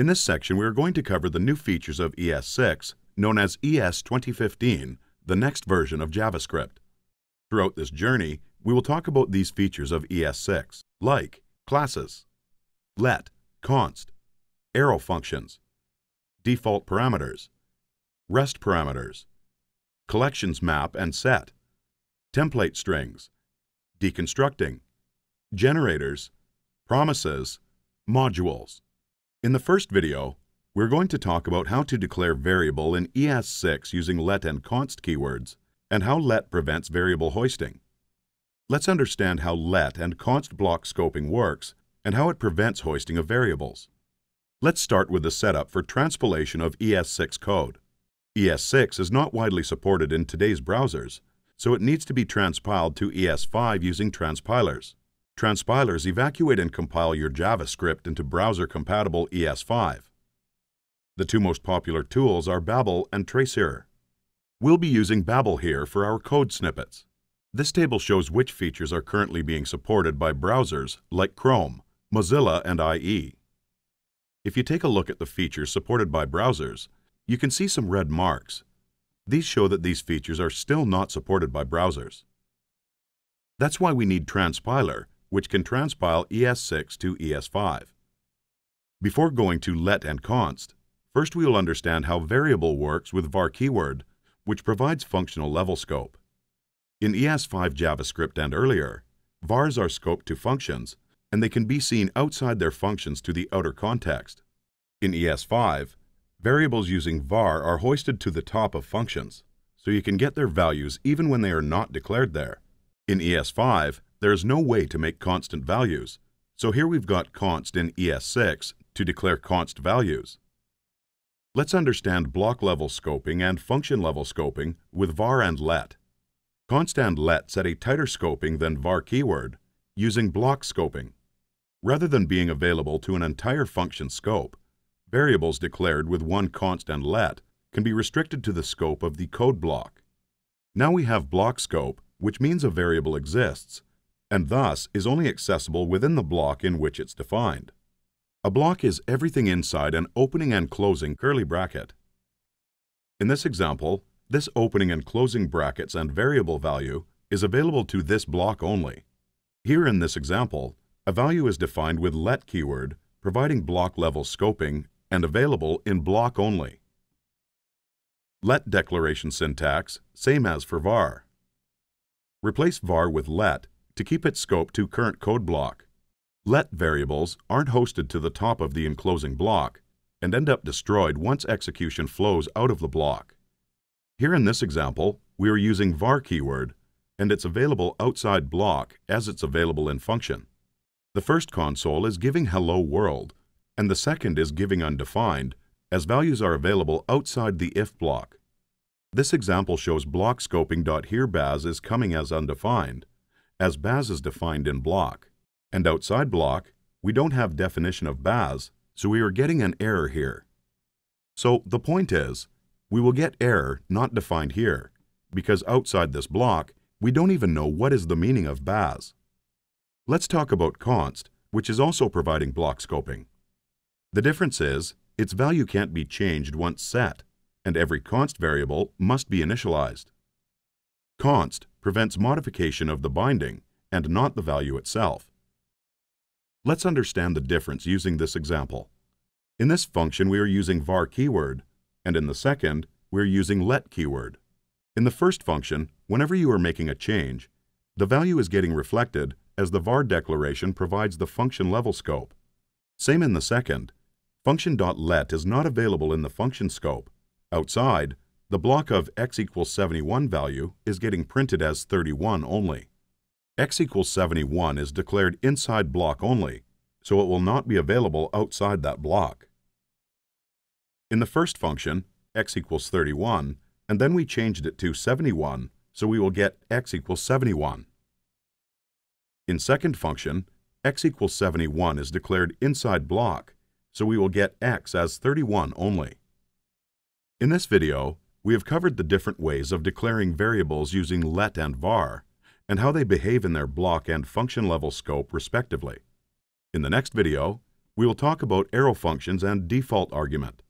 In this section, we are going to cover the new features of ES6, known as ES 2015, the next version of JavaScript. Throughout this journey, we will talk about these features of ES6, like classes, let, const, arrow functions, default parameters, rest parameters, collections map and set, template strings, deconstructing, generators, promises, modules. In the first video, we're going to talk about how to declare variable in ES6 using let and const keywords and how let prevents variable hoisting. Let's understand how let and const block scoping works and how it prevents hoisting of variables. Let's start with the setup for transpilation of ES6 code. ES6 is not widely supported in today's browsers, so it needs to be transpiled to ES5 using transpilers. Transpilers evacuate and compile your JavaScript into browser-compatible ES5. The two most popular tools are Babel and Traceur. We'll be using Babel here for our code snippets. This table shows which features are currently being supported by browsers like Chrome, Mozilla, and IE. If you take a look at the features supported by browsers, you can see some red marks. These show that these features are still not supported by browsers. That's why we need Transpiler, which can transpile ES6 to ES5. Before going to let and const, first we will understand how variable works with var keyword, which provides functional level scope. In ES5 JavaScript and earlier, vars are scoped to functions, and they can be seen outside their functions to the outer context. In ES5, variables using var are hoisted to the top of functions, so you can get their values even when they are not declared there. In ES5, there is no way to make constant values, so here we've got const in ES6 to declare const values. Let's understand block level scoping and function level scoping with var and let. Const and let set a tighter scoping than var keyword using block scoping. Rather than being available to an entire function scope, variables declared with one const and let can be restricted to the scope of the code block. Now we have block scope, which means a variable exists, and thus is only accessible within the block in which it's defined. A block is everything inside an opening and closing curly bracket. In this example, this opening and closing brackets and variable value is available to this block only. Here in this example, a value is defined with let keyword, providing block level scoping and available in block only. Let declaration syntax, same as for var. Replace var with let to keep its scope to current code block. Let variables aren't hoisted to the top of the enclosing block and end up destroyed once execution flows out of the block. Here in this example, we are using var keyword, and it's available outside block as it's available in function. The first console is giving hello world, and the second is giving undefined, as values are available outside the if block. This example shows block scoping.hereBaz is coming as undefined, as Baz is defined in block. And outside block, we don't have definition of Baz, so we are getting an error here. So the point is, we will get error not defined here, because outside this block, we don't even know what is the meaning of Baz. Let's talk about const, which is also providing block scoping. The difference is, its value can't be changed once set, and every const variable must be initialized. Const prevents modification of the binding and not the value itself. Let's understand the difference using this example. In this function, we are using var keyword, and in the second, we are using let keyword. In the first function, whenever you are making a change, the value is getting reflected as the var declaration provides the function level scope. Same in the second. Function.let is not available in the function scope. Outside, the block of x equals 71 value is getting printed as 31 only. x equals 71 is declared inside block only, so it will not be available outside that block. In the first function, x equals 31, and then we changed it to 71, so we will get x equals 71. In second function, x equals 71 is declared inside block, so we will get x as 31 only. In this video, we have covered the different ways of declaring variables using let and var, and how they behave in their block and function level scope respectively. In the next video, we will talk about arrow functions and default argument.